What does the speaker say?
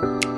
Bye.